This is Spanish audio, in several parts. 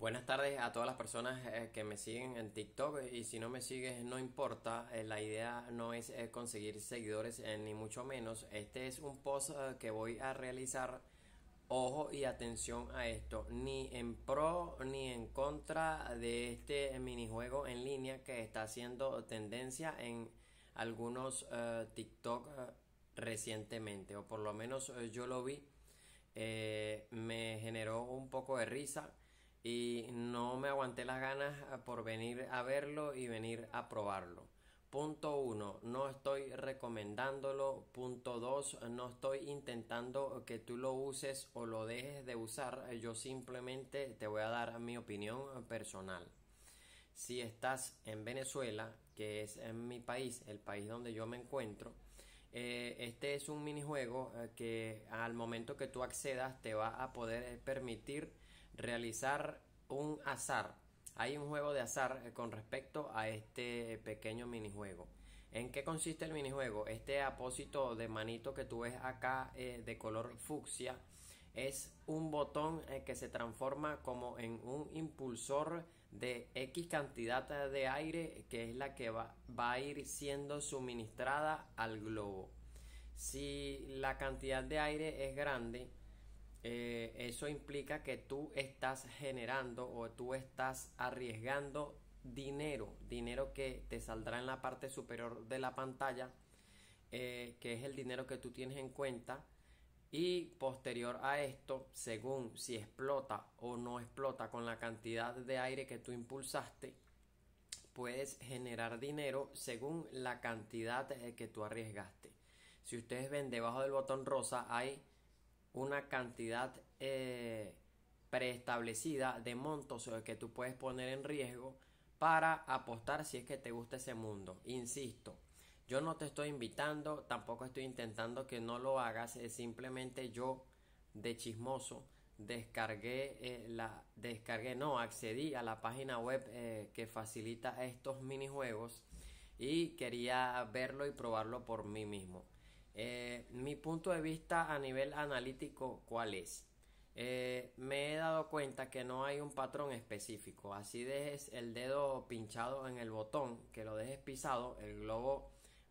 Buenas tardes a todas las personas eh, que me siguen en TikTok y si no me sigues no importa, eh, la idea no es eh, conseguir seguidores ni mucho menos. Este es un post que voy a realizar, ojo y atención a esto, ni en pro ni en contra de este minijuego en línea que está haciendo tendencia en algunos TikTok recientemente o por lo menos yo lo vi. me generó un poco de risa y no me aguanté las ganas eh, por venir a verlo y venir a probarlo. Punto 1. No estoy recomendándolo. Punto 2. No estoy intentando que tú lo uses o lo dejes de usar. Yo simplemente te voy a dar mi opinión personal. Si estás en Venezuela, que es en mi país, el país donde yo me encuentro, eh, este es un minijuego eh, que al momento que tú accedas te va a poder permitir realizar un azar. Hay un juego de azar eh, con respecto a este pequeño minijuego. ¿En qué consiste el minijuego? Este apósito de manito que tú ves acá eh, de color fucsia es un botón eh, que se transforma como en un impulsor de X cantidad de aire que es la que va, va a ir siendo suministrada al globo. Si la cantidad de aire es grande, eh, eso implica que tú estás generando o tú estás arriesgando dinero, dinero que te saldrá en la parte superior de la pantalla, eh, que es el dinero que tú tienes en cuenta. Y posterior a esto, según si explota o no explota con la cantidad de aire que tú impulsaste, puedes generar dinero según la cantidad eh, que tú arriesgaste. Si ustedes ven debajo del botón rosa hay una cantidad eh, preestablecida de montos que tú puedes poner en riesgo para apostar si es que te gusta ese mundo. Insisto, yo no te estoy invitando, tampoco estoy intentando que no lo hagas, es simplemente yo de chismoso descargué eh, la descargué no accedí a la página web eh, que facilita estos minijuegos y quería verlo y probarlo por mí mismo eh, mi punto de vista a nivel analítico, ¿cuál es? Eh, me he dado cuenta que no hay un patrón específico. Así dejes el dedo pinchado en el botón, que lo dejes pisado, el globo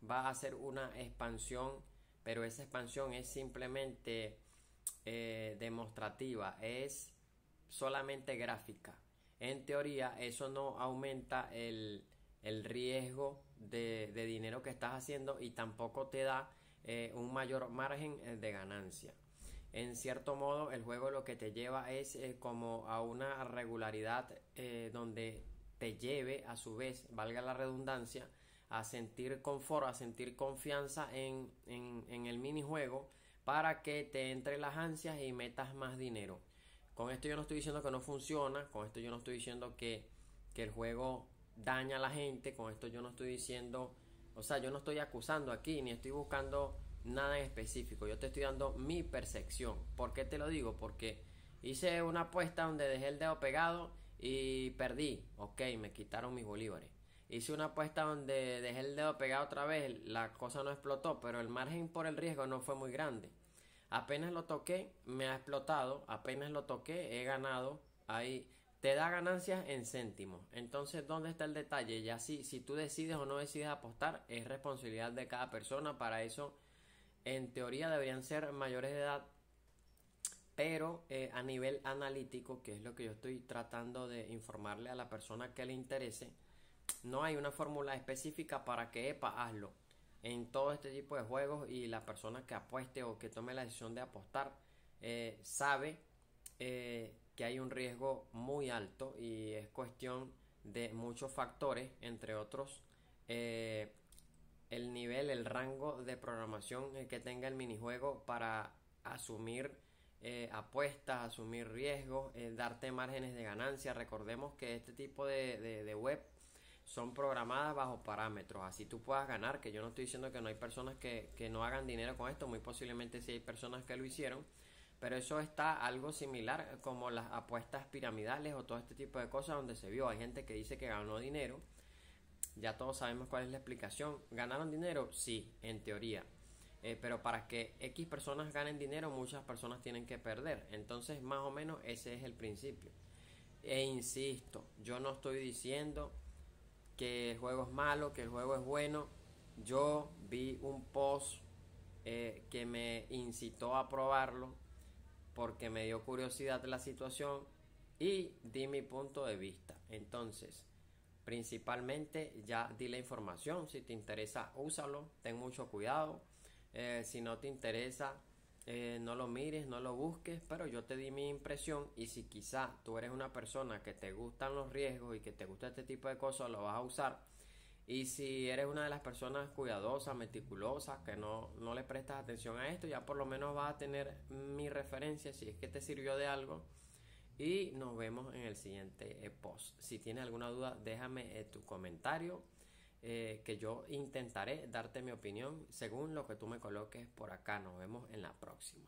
va a hacer una expansión, pero esa expansión es simplemente eh, demostrativa, es solamente gráfica. En teoría, eso no aumenta el, riesgo de dinero que estás haciendo y tampoco te da eh, un mayor margen eh, de ganancia. En cierto modo, el juego lo que te lleva es eh, como a una regularidad donde te lleve a su vez, valga la redundancia, a sentir confort, a sentir confianza en, en, el minijuego para que te entre las ansias y metas más dinero. Con esto yo no estoy diciendo que no funciona, con esto yo no estoy diciendo que, que el juego daña a la gente, con esto yo no estoy diciendo o sea, yo no estoy acusando aquí ni estoy buscando nada en específico. Yo te estoy dando mi percepción. ¿Por qué te lo digo? Porque hice una apuesta donde dejé el dedo pegado y perdí. Ok, me quitaron mis bolívares. Hice una apuesta donde dejé el dedo pegado otra vez, la cosa no explotó, pero el margen por el riesgo no fue muy grande. Apenas lo toqué, me ha explotado, apenas lo toqué, he ganado. Ahí te da ganancias en céntimos. Entonces, ¿dónde está el detalle? Ya si, si tú decides o no decides apostar, es responsabilidad de cada persona. Para eso, en teoría, deberían ser mayores de edad. Pero eh, a nivel analítico, que es lo que yo estoy tratando de informarle a la persona que le interese, no hay una fórmula específica para que, epa, hazlo. En todo este tipo de juegos y la persona que apueste o que tome la decisión de apostar eh, sabe eh, que hay un riesgo muy alto y es cuestión de muchos factores, entre otros eh, el nivel, el rango de programación que tenga el minijuego para asumir eh, apuestas, asumir riesgos, eh, darte márgenes de ganancia. Recordemos que este tipo de, web son programadas bajo parámetros, así tú puedas ganar, que yo no estoy diciendo que no hay personas que, no hagan dinero con esto, muy posiblemente sí hay personas que lo hicieron, pero eso está algo similar como las apuestas piramidales o todo este tipo de cosas donde se vio. Hay gente que dice que ganó dinero. Ya todos sabemos cuál es la explicación. ¿Ganaron dinero? Sí, en teoría. Eh, pero para que X personas ganen dinero, muchas personas tienen que perder. Entonces, más o menos, ese es el principio. E insisto, yo no estoy diciendo que el juego es malo, que el juego es bueno. Yo vi un post eh, que me incitó a probarlo porque me dio curiosidad la situación y di mi punto de vista. Entonces, principalmente ya di la información. Si te interesa, úsalo. Ten mucho cuidado. Eh, si no te interesa, eh, no lo mires, no lo busques, pero yo te di mi impresión y si quizá tú eres una persona que te gustan los riesgos y que te gusta este tipo de cosas, lo vas a usar. Y si eres una de las personas cuidadosas, meticulosas, que no, no le prestas atención a esto, ya por lo menos vas a tener mi referencia si es que te sirvió de algo. Y nos vemos en el siguiente eh, post. Si tienes alguna duda, déjame tu comentario. Eh, que yo intentaré darte mi opinión según lo que tú me coloques por acá. Nos vemos en la próxima.